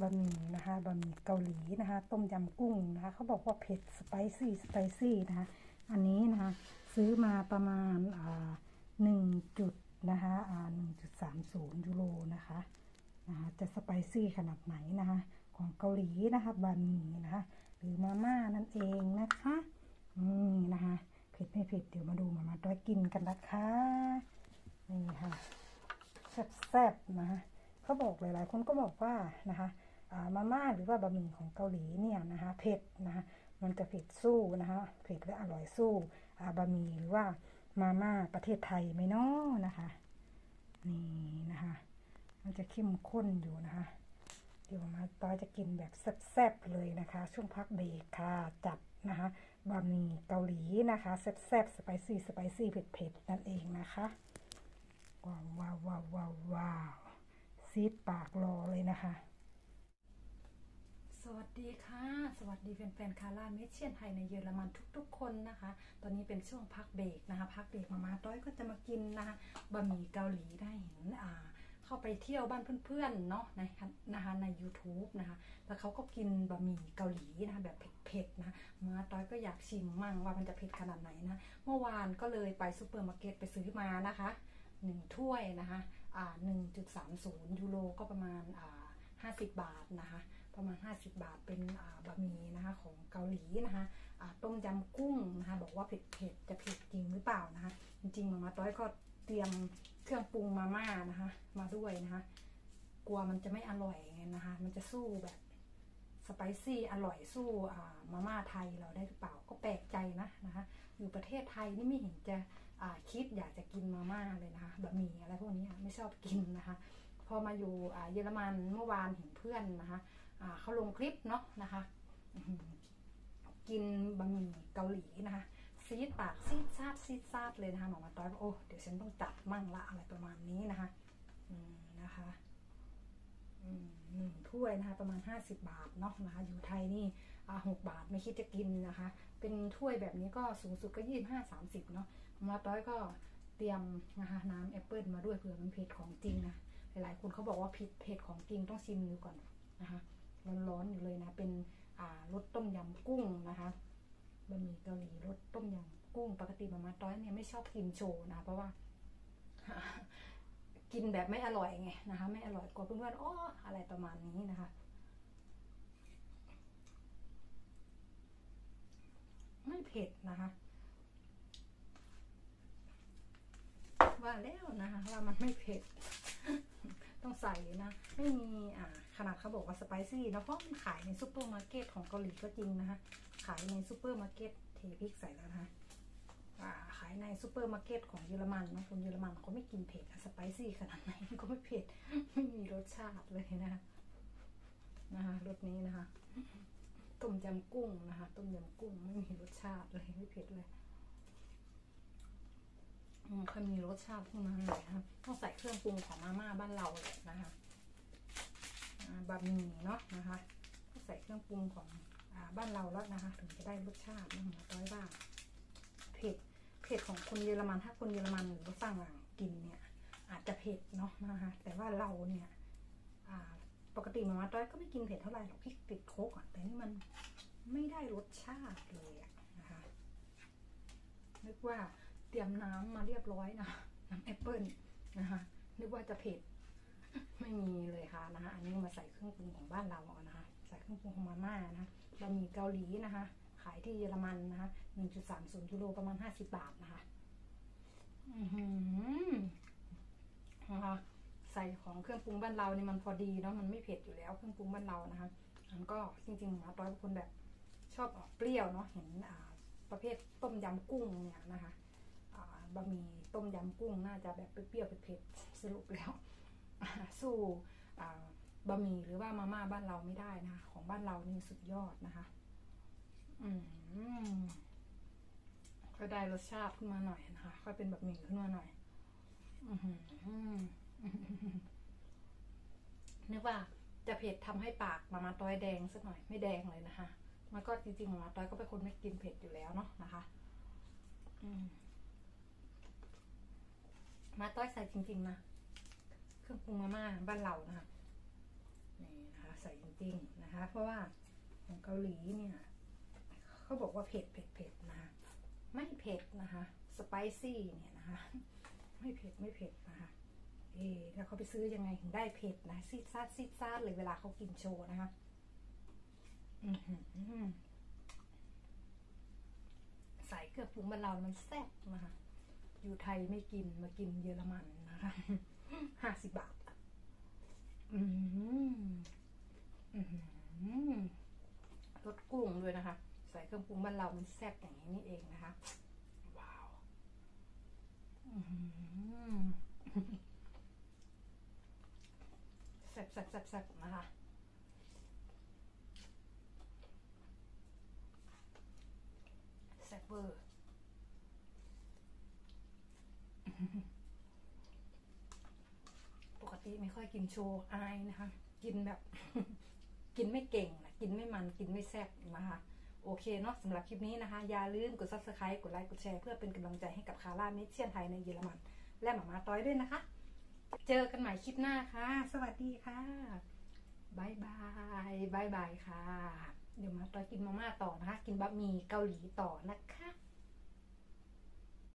บะหมี่นะคะบะหมี่เกาหลีนะคะ ต้มยำกุ้งนะคะเขาบอกว่าเผ็ดสไปซี่สไปซี่นะคะอันนี้นะคะซื้อมาประมาณอ่าหนึ่งจุดนะคะอ่าหนึ่งจุดสามศูนย์ยูโรนะคะนะคะจะสไปซี่ขนาดไหนนะคะ ของเกาหลีนะคะบะหมี่นะคะ หรือมาม่านั่นเองนะคะนี่นะคะเผ็ดไม่เผ็ดเดี๋ยวมาดูมามาต้อยกินกันนะคะนี่ค่ะแซ่บๆนะคะเขาบอกหลายๆ คนก็บอกว่านะคะ มาม่าหรือว่าบะหมี่ของเกาหลีเนี่ยนะคะเผ็ดนะคะมันจะเผ็ดสู้นะคะเผ็ดและอร่อยสู้บะหมี่หรือว่ามาม่าประเทศไทยไหมเนาะนะคะนี่นะคะมันจะเข้มข้นอยู่นะคะเดี๋ยวมาต้อยจะกินแบบแซ่บๆเลยนะคะ ช่วงพักเบรกค่ะจัดนะคะบะหมี่เกาหลีนะคะแซ่บๆสไปซี่สไปซี่เผ็ดๆนั่นเองนะคะว้าวว้าวว้าวว้าวว้าวซีดปากรอเลยนะคะ สวัสดีค่ะ สวัสดีแฟนๆคาร่าเมเชียนไทยในเยอรมันทุกๆ คนนะคะ ตอนนี้เป็นช่วงพักเบรกนะคะพักเบรกมามาต้อยก็จะมากินนะคะบะหมี่เกาหลีได้เห็นอ่าเข้าไปเที่ยวบ้านเพื่อนๆเนาะในนะคะใน YouTube นะคะแล้วเขาก็กินบะหมี่เกาหลีนะคะแบบเผ็ดๆนะมาต้อยก็อยากชิมมั่งว่ามันจะเผ็ดขนาดไหนนะเมื่อวานก็เลยไปซูเปอร์มาร์เก็ตไปซื้อมานะคะหนึ่งถ้วยนะคะอ่าหนึ่งจุดสามศูนย์ยูโรก็ประมาณอ่าห้าสิบบาทนะคะ ประมาณ 50 บาทเป็นบะหมี่นะคะของเกาหลีนะคะต้มยำกุ้งนะคะบอกว่าเผ็ดเผ็ดจะเผ็ดจริงหรือเปล่านะคะ จริงๆมามาต้อยก็เตรียมเครื่องปรุงมาม่านะคะ มาด้วยนะคะ กลัวมันจะไม่อร่อยไงนะคะ มันจะสู้แบบสไปซี่อร่อยสู้มาม่าไทยเราได้หรือเปล่าก็แปลกใจนะนะคะ อยู่ประเทศไทยนี่ไม่เห็นจะคิดอยากจะกินมาม่าเลยนะคะบะหมี่อะไรพวกนี้ไม่ชอบกินนะคะ พอมาอยู่เยอรมันเมื่อวานเห็นเพื่อนนะคะ เขาลงคลิปเนาะนะคะกินบะหมี่เกาหลีนะคะซีดปากซีดซาดซีดซาดเลยนะคะหมอมาต้อยโอ้เดี๋ยวฉันต้องจัดมั่งละอะไรประมาณนี้นะคะนะคะหนึ่งถ้วยนะคะประมาณ 50 บาทเนาะนะคะอยู่ไทยนี่หกบาทไม่คิดจะกินนะคะ เป็นถ้วยแบบนี้ก็สูงสุดก็ยี่สิบห้าสามสิบเนาะมาต้อยก็เตรียมนะคะน้ำแอปเปิลมาด้วยเผื่อมันเผ็ดของจริงนะหลายๆคนเขาบอกว่าผิดเผ็ดของจริงต้องชิมดูก่อนนะคะ ร้อนๆอยู่เลยนะ เป็นอ่ารสต้มยำกุ้งนะคะบะหมี่เกาหลีรสต้มยำกุ้ง ปกติมามาต้อยเนี่ยไม่ชอบกินโชว์นะ เพราะว่า กินแบบไม่อร่อยไงนะคะ ไม่อร่อยกลัวเพื่อนๆอ๋ออะไรประมาณนี้นะคะไม่เผ็ดนะคะ ว่าแล้วนะคะว่ามันไม่เผ็ด ใสนะ ไม่มีอ่าขนาดเขาบอกว่า spicy นะเพราะมันขายในซูเปอร์มาร์เก็ตของเกาหลีก็จริงนะคะ ขายในซูเปอร์มาร์เก็ตเทพริกใส่แล้วนะคะขายในซูเปอร์มาร์เก็ตของเยอรมันนะคนเยอรมันเขาไม่กินเผ็ด spicy ขนาดไหนก็ไม่เผ็ดไม่มีรสชาติเลยนะนะคะรสนี้นะคะต้มยำกุ้งนะคะ ต้มยำกุ้งไม่มีรสชาติเลยไม่เผ็ดเลย ค่อยมีรสชาติขึ้นมาหน่อยนะคะต้องใส่เครื่องปรุงของมาม่าบ้านเราเลยนะคะบะหมี่เนาะนะคะก็ใส่เครื่องปรุงของบ้านเราแล้วนะคะ ถึงจะได้รสชาตินะหมูต้อยบ้างเผ็ดเผ็ดของคนเยอรมันถ้าคนเยอรมันหรือว่าฝรั่งกินเนี่ย อาจจะเผ็ดเนาะนะคะแต่ว่าเราเนี่ยปกติมาม่าต้อยก็ไม่กินเผ็ดเท่าไหร่หรอกพริกติดโคกอะแต่นี่มันไม่ได้รสชาติเลยนะคะนึกว่า รียมน้ำมาเรียบร้อยนะน้ำแอปเปิลนะคะนึกว่าจะเผ็ดไม่มีเลยค่ะนะคะอันนี้มาใส่เครื่องปรุงของบ้านเราเอานะคะ ใส่เครื่องปรุงของมาม่านะบะหมี่เกาหลีนะคะ ขายที่เยอรมันนะคะหนึ่งจุดสามศูนย์ยูโรประมาณห้าสิบบาทนะคะอือหือนะคะใส่ของเครื่องปรุงบ้านเราเนี่ยมันพอดีเนาะมันไม่เผ็ดอยู่แล้วเครื่องปรุงบ้านเรานะคะมันก็จริงๆมาต้อยเป็นคนแบบชอบออกเปรี้ยวเนาะเห็นอ่าประเภทต้มยำกุ้งเนี่ยนะคะ บะหมี่ต้มยำกุ้งน่าจะแบบเปรี้ยวเผ็ดสรุปแล้วสู้บะหมี่หรือว่ามาม่าบ้านเราไม่ได้นะคะของบ้านเรานี่สุดยอดนะคะ อืมก็ได้รสชาติขึ้นมาหน่อยนะคะค่อยเป็นแบบหมี่ขึ้นมาหน่อยอนึกว่าจะเผ็ดทำให้ปากมามาต้อยแดงสักหน่อยไม่แดงเลยนะคะ มันก็จริงๆมาต้อยก็เป็นคนไม่กินเผ็ดอยู่แล้วเนาะนะคะ อืม มาต้อยใส่จริง ๆ นะ เครื่องปรุงมาม่าบ้านเรานะคะนี่นะคะใส่จริง ๆ นะคะ เพราะว่าของเกาหลีเนี่ย เขาบอกว่าเผ็ดเผ็ดเผ็ดนะคะไม่เผ็ดนะคะสไปซี่เนี่ยนะคะ ไม่เผ็ดไม่เผ็ดนะคะเอ๊ะแล้วเขาไปซื้อยังไงถึงได้เผ็ดนะซีดซาดซีดซาดเลยเวลาเขากินโชว์นะคะอือหือใส่เครื่องปรุงบ้านเรามันแซ่บนะคะ อยู่ไทยไม่กินมากินเยอรมันนะคะห้าสิบบาท อืมอืมรสกุ้งด้วยนะคะ ใส่เครื่องปรุงบ้านเรามันแซ่บอย่างนี้นี่เองนะคะ ว้าวแซ่บแซ่บแซ่บแซ่บนะคะแซ่บเวอร์ ปกติไม่ค่อยกินโชว์อายนะคะ กินแบบ กินไม่เก่งนะกินไม่มันกินไม่แซ่บนะคะ โอเคเนาะสำหรับคลิปนี้นะคะ อย่าลืมกด subscribe กดไลค์กดแชร์เพื่อเป็นกำลังใจให้กับคาร่าเมเชียนไทยในเยอรมัน และหมามาต้อยด้วยนะคะ เจอกันใหม่คลิปหน้าค่ะ สวัสดีค่ะ bye byeยบายบายค่ะ เดี๋ยวมาต้อยกินมาม่าต่อนะคะ กินบะหมี่เกาหลีต่อนะคะ